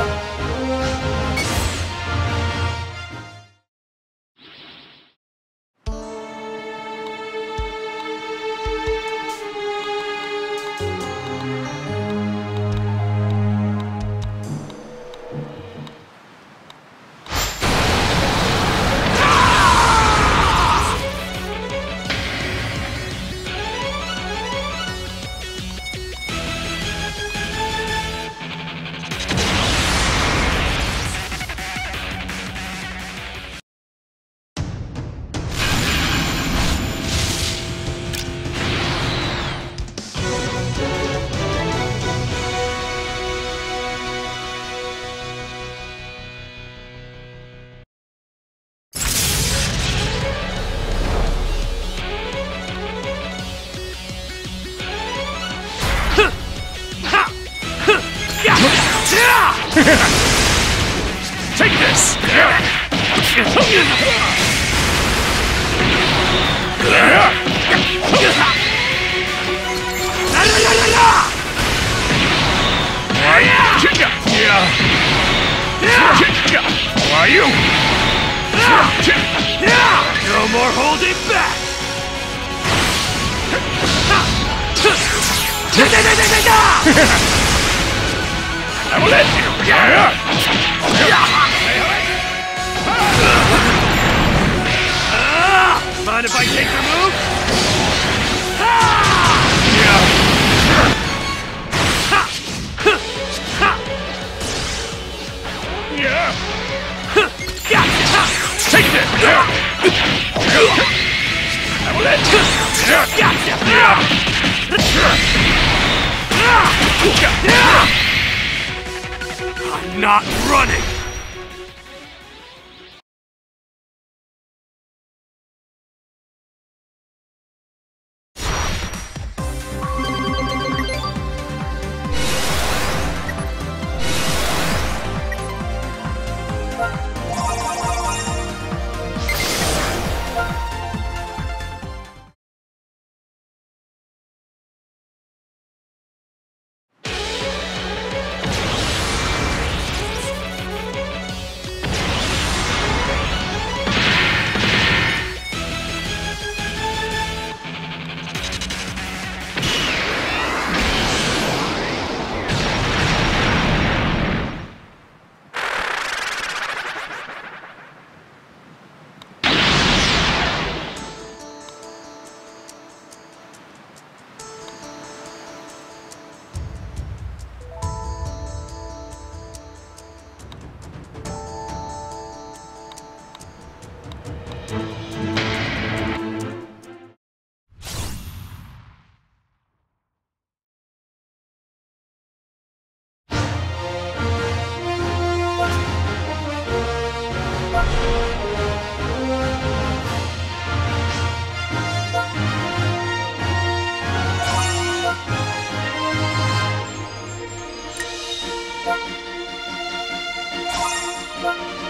Bye. Take this! Who are you? No more holding back! I will end you! Mind if I take your move? yeah Take this! I will! I'm not running! Bye.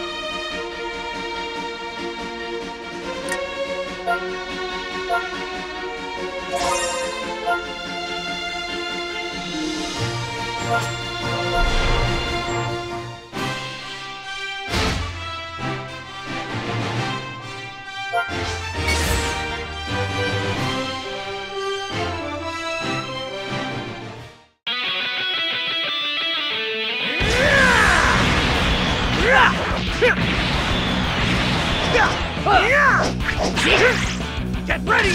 Get ready!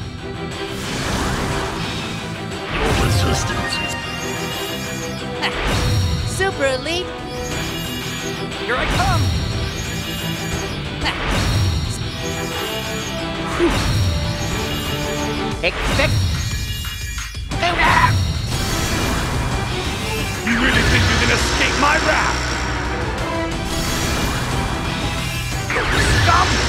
Elite. Here I come! Expect... You really think you can escape my wrath? Scum!